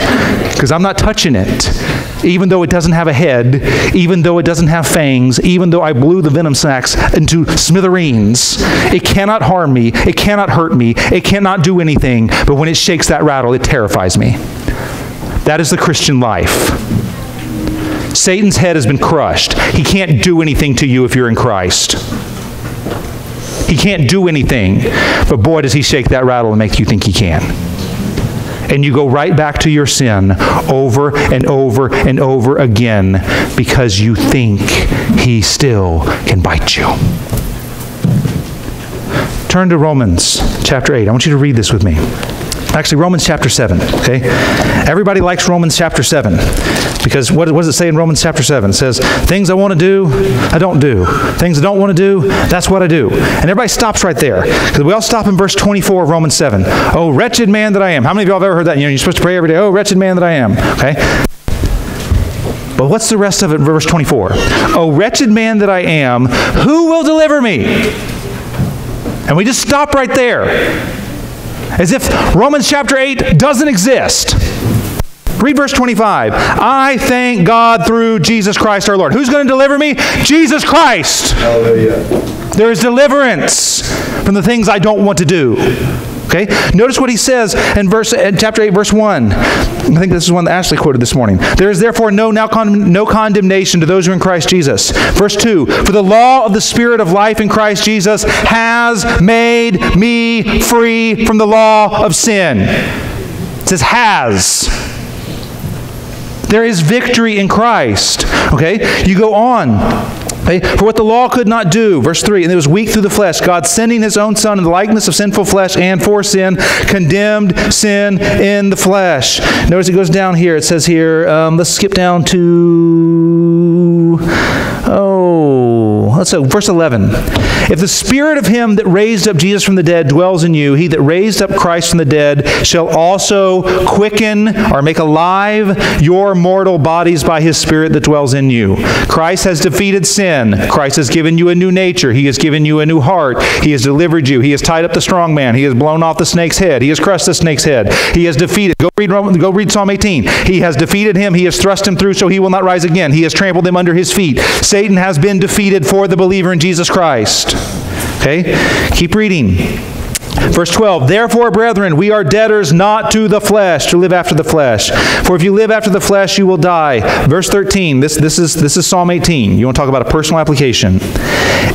S4: Because I'm not touching it. Even though it doesn't have a head, even though it doesn't have fangs, even though I blew the venom sacs into smithereens, it cannot harm me, it cannot hurt me, it cannot do anything. But when it shakes that rattle, it terrifies me. That is the Christian life. Satan's head has been crushed. He can't do anything to you if you're in Christ. He can't do anything. But boy, does he shake that rattle and make you think he can. And you go right back to your sin over and over and over again because you think he still can bite you. Turn to Romans chapter 8. I want you to read this with me. Actually, Romans chapter 7, okay? Everybody likes Romans chapter 7 because what, what does it say in Romans chapter 7? It says, Things I want to do, I don't do. Things I don't want to do, that's what I do. And everybody stops right there because we all stop in verse 24 of Romans 7. Oh, wretched man that I am. How many of y'all have ever heard that? You know, you're supposed to pray every day, Oh, wretched man that I am, okay? But what's the rest of it in verse 24? Oh, wretched man that I am, who will deliver me? And we just stop right there as if Romans chapter 8 doesn't exist. Read verse 25. I thank God through Jesus Christ our Lord. Who's going to deliver me? Jesus Christ. Hallelujah. There is deliverance from the things I don't want to do. Okay? Notice what he says in verse in chapter 8 verse 1. I think this is one that Ashley quoted this morning. There is therefore no now con- no condemnation to those who are in Christ Jesus. Verse 2. For the law of the spirit of life in Christ Jesus has made me free from the law of sin. It says has. There is victory in Christ. Okay? You go on. Okay? For what the law could not do, verse 3, and it was weak through the flesh, God sending his own Son in the likeness of sinful flesh and for sin, condemned sin in the flesh. Notice it goes down here. It says here, um, let's skip down to, oh, let's go, verse 11. If the spirit of him that raised up Jesus from the dead dwells in you, he that raised up Christ from the dead shall also quicken or make alive your mortal bodies by his spirit that dwells in you. Christ has defeated sin. Christ has given you a new nature. He has given you a new heart. He has delivered you. He has tied up the strong man. He has blown off the snake's head. He has crushed the snake's head. He has defeated. Go read, go read Psalm 18. He has defeated him. He has thrust him through so he will not rise again. He has trampled him under his feet. Satan has been defeated for the believer in Jesus Christ. Okay? Keep reading. Verse 12, therefore, brethren, we are debtors not to the flesh, to live after the flesh. For if you live after the flesh, you will die. Verse 13, this, this, is, this is Psalm 18. You want to talk about a personal application.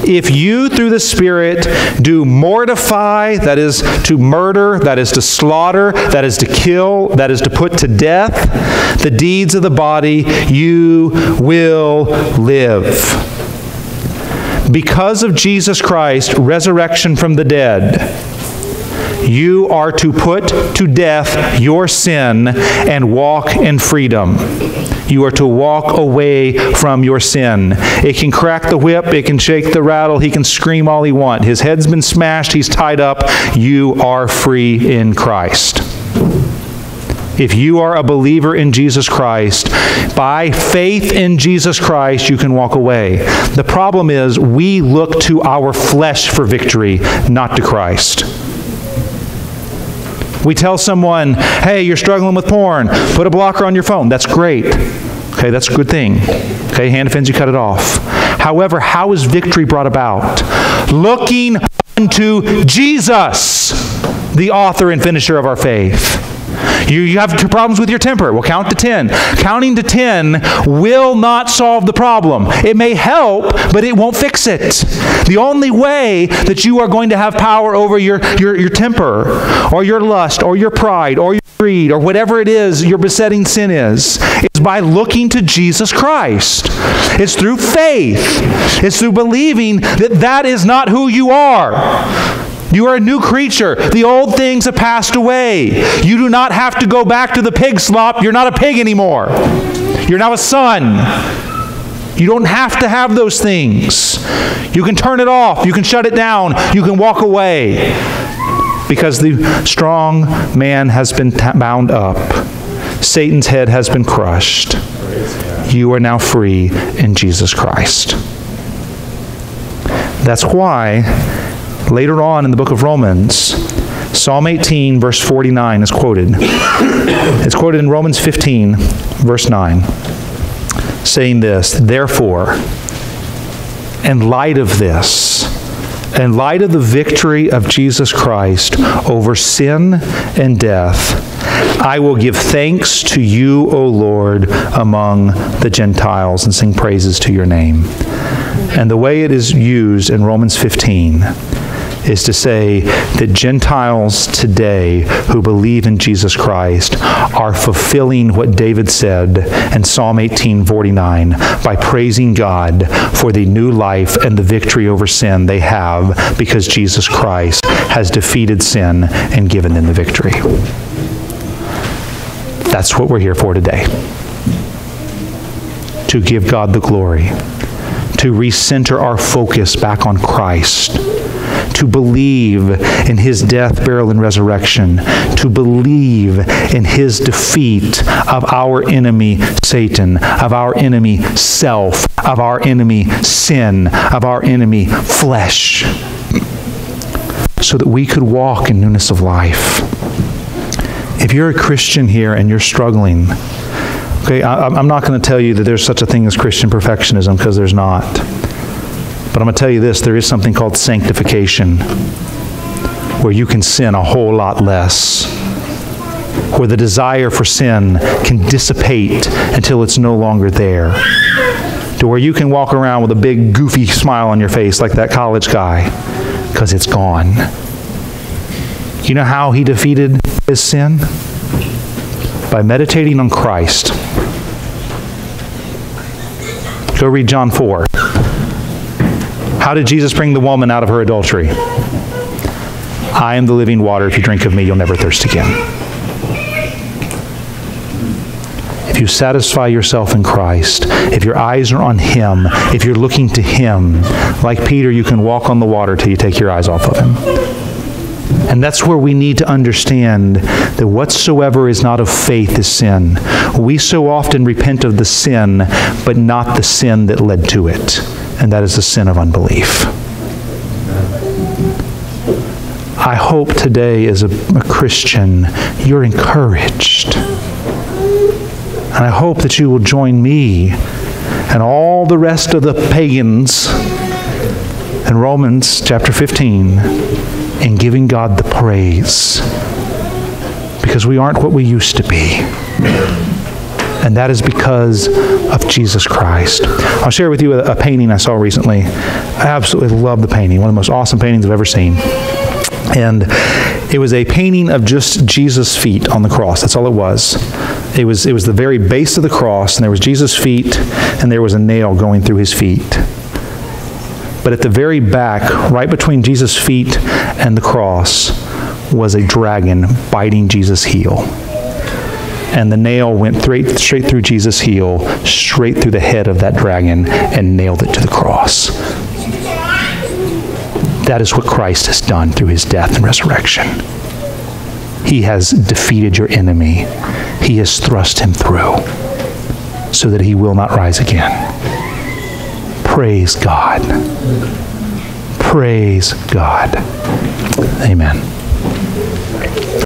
S4: If you, through the Spirit, do mortify, that is to murder, that is to slaughter, that is to kill, that is to put to death, the deeds of the body, you will live. Because of Jesus Christ, resurrection from the dead, You are to put to death your sin and walk in freedom. You are to walk away from your sin. It can crack the whip, it can shake the rattle, he can scream all he wants. His head's been smashed, he's tied up. You are free in Christ. If you are a believer in Jesus Christ, by faith in Jesus Christ, you can walk away. The problem is we look to our flesh for victory, not to Christ. We tell someone, hey, you're struggling with porn, put a blocker on your phone. That's great. Okay, that's a good thing. Okay, hand offends you, cut it off. However, how is victory brought about? Looking unto Jesus, the author and finisher of our faith. You, you have two problems with your temper. Well, count to 10. Counting to 10 will not solve the problem. It may help, but it won't fix it. The only way that you are going to have power over your, your, your temper or your lust or your pride or your greed or whatever it is your besetting sin is, is by looking to Jesus Christ. It's through faith. It's through believing that that is not who you are. You are a new creature. The old things have passed away. You do not have to go back to the pig slop. You're not a pig anymore. You're now a son. You don't have to have those things. You can turn it off. You can shut it down. You can walk away. Because the strong man has been bound up. Satan's head has been crushed. You are now free in Jesus Christ. That's why Later on in the book of Romans, Psalm 18, verse 49 is quoted. It's quoted in Romans 15, verse 9, saying this Therefore, in light of this, in light of the victory of Jesus Christ over sin and death, I will give thanks to you, O Lord, among the Gentiles and sing praises to your name. And the way it is used in Romans 15 is to say that Gentiles today who believe in Jesus Christ are fulfilling what David said in Psalm 18:49 by praising God for the new life and the victory over sin they have because Jesus Christ has defeated sin and given them the victory. That's what we're here for today. To give God the glory, to recenter our focus back on Christ to believe in his death, burial, and resurrection, to believe in his defeat of our enemy, Satan, of our enemy, self, of our enemy, sin, of our enemy, flesh, so that we could walk in newness of life. If you're a Christian here and you're struggling, okay, I, am not going to tell you that there's such a thing as Christian perfectionism because there's not. But I'm going to tell you this there is something called sanctification where you can sin a whole lot less, where the desire for sin can dissipate until it's no longer there, to where you can walk around with a big goofy smile on your face like that college guy because it's gone. You know how he defeated his sin? By meditating on Christ. Go read John 4. How did Jesus bring the woman out of her adultery? I am the living water. If you drink of me, you'll never thirst again. If you satisfy yourself in Christ, if your eyes are on Him, if you're looking to Him, like Peter, you can walk on the water till you take your eyes off of Him. And that's where we need to understand that whatsoever is not of faith is sin. We so often repent of the sin, but not the sin that led to it and that is the sin of unbelief. I hope today, as a, a Christian, you're encouraged. And I hope that you will join me and all the rest of the pagans in Romans chapter 15 in giving God the praise. Because we aren't what we used to be and that is because of Jesus Christ. I'll share with you a, a painting I saw recently. I absolutely love the painting, one of the most awesome paintings I've ever seen. And it was a painting of just Jesus' feet on the cross. That's all it was. It was it was the very base of the cross, and there was Jesus' feet, and there was a nail going through his feet. But at the very back, right between Jesus' feet and the cross, was a dragon biting Jesus' heel. And the nail went straight, straight through Jesus' heel, straight through the head of that dragon, and nailed it to the cross. That is what Christ has done through his death and resurrection. He has defeated your enemy. He has thrust him through so that he will not rise again. Praise God. Praise God. Amen.